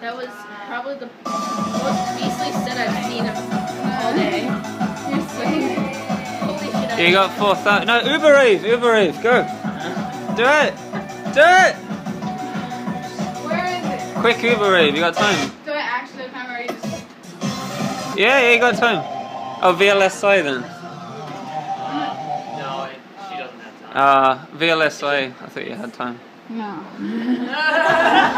That was probably the most beastly set I've seen all day. You got four thousand. No, Uber Eats, Uber Eats, go. Do it. Do it. Where is it? Quick Uber Eats, you got time. Do I actually have time or just... Yeah, you got time. Oh, VLSI then. No, it, she doesn't have time. Uh, VLSI, I thought you had time. No.